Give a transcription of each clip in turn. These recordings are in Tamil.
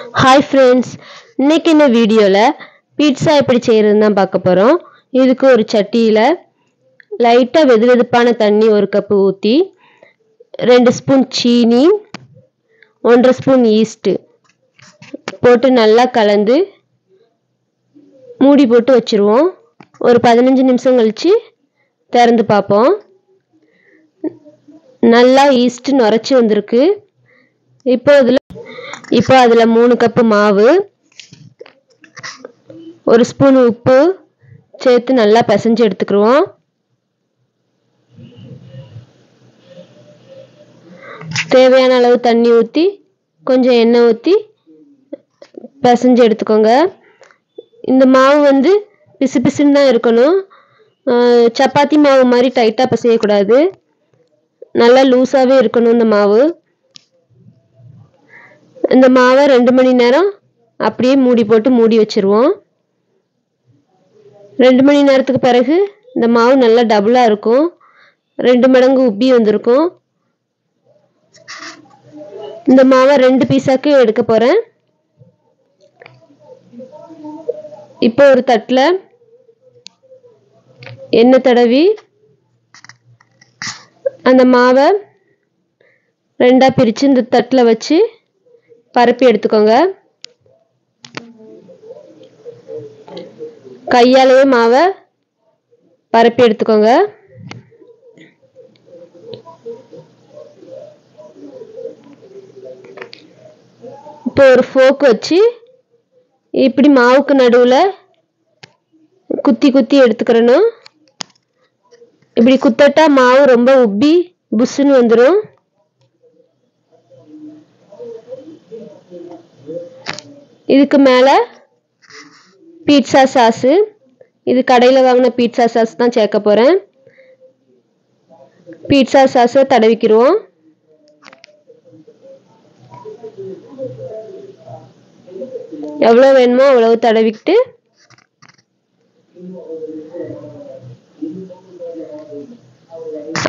ஹாய் ஃப்ரெண்ட்ஸ் இன்னைக்கு இந்த வீடியோவில் பீட்சா எப்படி செய்கிறதுன்னு தான் பார்க்க போகிறோம் இதுக்கு ஒரு சட்டியில் லைட்டாக வெது வெதுப்பான தண்ணி ஒரு கப்பு ஊற்றி ரெண்டு ஸ்பூன் சீனி ஒன்றரை ஸ்பூன் ஈஸ்ட்டு போட்டு நல்லா கலந்து மூடி போட்டு வச்சுருவோம். ஒரு பதினஞ்சு நிமிஷம் கழித்து திறந்து பார்ப்போம். நல்லா ஈஸ்ட்டு நுரைச்சி வந்திருக்கு. இப்போ இதில் இப்போ அதில் மூணு கப்பு மாவு ஒரு ஸ்பூன் உப்பு சேர்த்து நல்லா பிசைஞ்சு எடுத்துக்கிடுவோம் தேவையான அளவு தண்ணி ஊற்றி கொஞ்சம் எண்ணெய் ஊற்றி பிசைஞ்சு எடுத்துக்கோங்க. இந்த மாவு வந்து பிசு பிசுன்னு தான் இருக்கணும். சப்பாத்தி மாவு மாதிரி டைட்டாக பிசையக்கூடாது. நல்லா லூஸாகவே இருக்கணும் இந்த மாவு. இந்த மாவை ரெண்டு மணி நேரம் அப்படியே மூடி போட்டு மூடி வச்சுருவோம். ரெண்டு மணி நேரத்துக்கு பிறகு இந்த மாவு நல்லா டபுளாக இருக்கும். ரெண்டு மடங்கு உப்பி வந்திருக்கும். இந்த மாவை ரெண்டு பீஸாக்கு எடுக்க போகிறேன் இப்போ ஒரு தட்டில் எண்ணெய் தடவி அந்த மாவை ரெண்டாக பிரித்து இந்த தட்டில் வச்சு பரப்பி எடுத்துக்கோங்க. கையாலேயே மாவை பரப்பி எடுத்துக்கோங்க. இப்போ ஒரு ஃபோக்கு வச்சு இப்படி மாவுக்கு நடுவில் குத்தி குத்தி எடுத்துக்கிறணும். இப்படி குத்தட்டா மாவு ரொம்ப உப்பி புஷ்ஷுன்னு வந்துடும் இதுக்கு மேலே பீட்சா சாஸு இது கடையில் வாங்கின பீட்சா சாஸ் தான் சேர்க்க போகிறேன் பீட்சா சாஸை தடவிக்கிடுவோம் எவ்வளோ வேணுமோ அவ்வளவு தடவிக்கிட்டு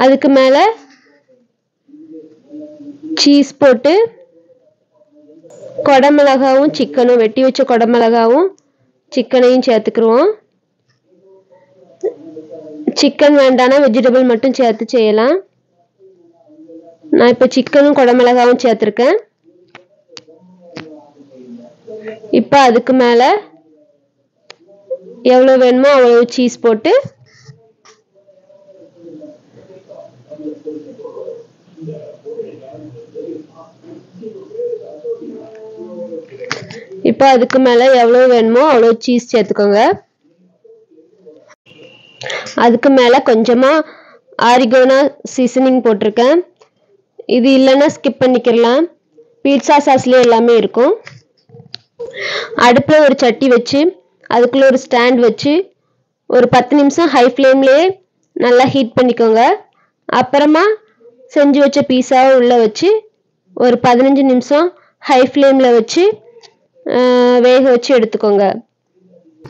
அதுக்கு மேலே சீஸ் போட்டு கொடமிளகாவும் சிக்கனும் வெட்டி வச்ச கொடமிளகாவும் சிக்கனையும் சேர்த்துக்கிருவோம். சிக்கன் வேண்டானா வெஜிடபிள் மட்டும் சேர்த்து செய்யலாம். நான் இப்போ சிக்கனும் குடமிளகாவும் சேர்த்துருக்கேன். இப்போ அதுக்கு மேலே எவ்வளோ வேணுமோ அவ்வளோ சீஸ் போட்டு இப்போ அதுக்கு மேலே எவ்வளோ வேணுமோ அவ்வளோ சீஸ் சேர்த்துக்கோங்க. அதுக்கு மேலே கொஞ்சமாக ஆரிகோனா சீசனிங் போட்டிருக்கேன். இது இல்லைன்னா ஸ்கிப் பண்ணிக்கிறலாம் பீட்சா சாஸ்லேயே எல்லாமே இருக்கும். அடுப்பில் ஒரு சட்டி வச்சு அதுக்குள்ளே ஒரு ஸ்டாண்ட் வச்சு ஒரு பத்து நிமிஷம் ஹை ஃப்ளேம்லேயே நல்லா ஹீட் பண்ணிக்கோங்க. அப்புறமா செஞ்சு வச்ச பீஸாவை உள்ளே வச்சு ஒரு பதினஞ்சு நிமிஷம் ஹை ஃப்ளேமில் வச்சு வேக வச்சு எடுத்துக்கோங்க.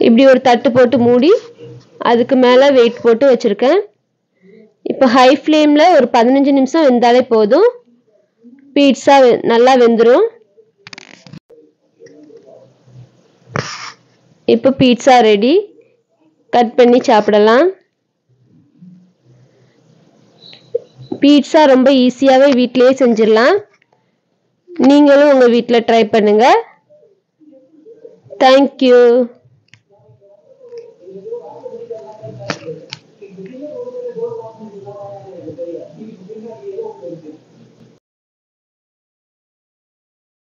இப்படி ஒரு தட்டு போட்டு மூடி அதுக்கு மேலே வெயிட் போட்டு வச்சுருக்கேன். இப்போ ஹை ஃப்ளேமில் ஒரு பதினஞ்சு நிமிஷம் வெந்தாலே போதும். பீட்ஸா நல்லா வெந்துடும் இப்போ பீட்சா ரெடி கட் பண்ணி சாப்பிடலாம். பீட்சா ரொம்ப ஈஸியாகவே வீட்டிலேயே செஞ்சிடலாம். நீங்களும் உங்கள் வீட்டில் ட்ரை பண்ணுங்கள் Thank you.